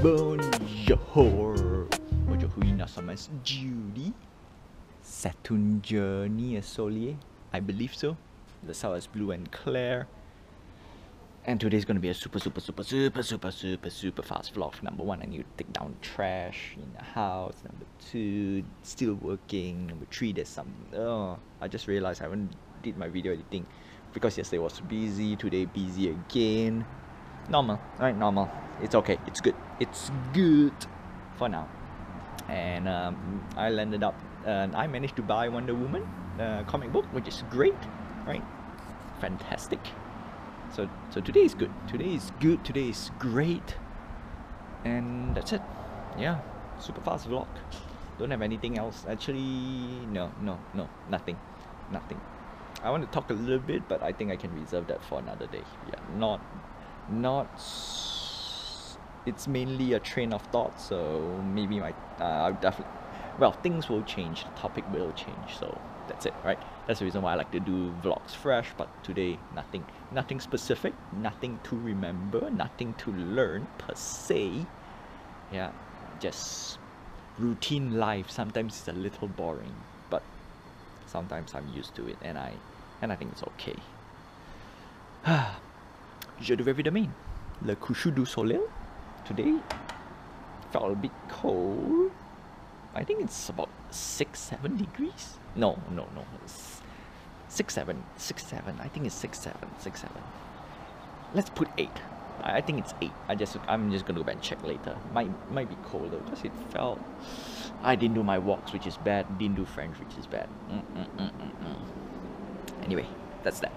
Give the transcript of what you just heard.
Bonjour! Hoje eu ruim Judy. Saturn Journey a Solier. I believe so. The sour is blue and clear. And today's gonna be a super, super, super, super, super, super, super fast vlog. Number one, I need to take down trash in the house. Number two, still working. Number three, there's some. Oh, I just realized I haven't did my video editing because yesterday was busy. Today, busy again normal. Right normal. It's okay. It's good. It's good. For now. And um, I landed up and I managed to buy Wonder Woman uh, comic book which is great. Right? Fantastic. So so today is good. Today is good. Today is great. And that's it. Yeah. Super fast vlog. Don't have anything else. Actually no no no. Nothing. Nothing. I want to talk a little bit but I think I can reserve that for another day. Yeah. Not not it's mainly a train of thought so maybe my uh, I'll definitely well things will change the topic will change so that's it right? That's the reason why I like to do vlogs fresh but today nothing nothing specific nothing to remember nothing to learn per se. Yeah just routine life. Sometimes it's a little boring but sometimes I'm used to it and I and I think it's okay Je devais vitamine le coucher du soleil today felt a bit cold. I think it's about six seven degrees. No no no. It's six seven six seven. I think it's six seven six seven. Let's put eight. I think it's eight. I just I'm just gonna go back and check later. Might might be colder. Because it felt I didn't do my walks which is bad. Didn't do French which is bad. Mm -mm -mm. Anyway that's that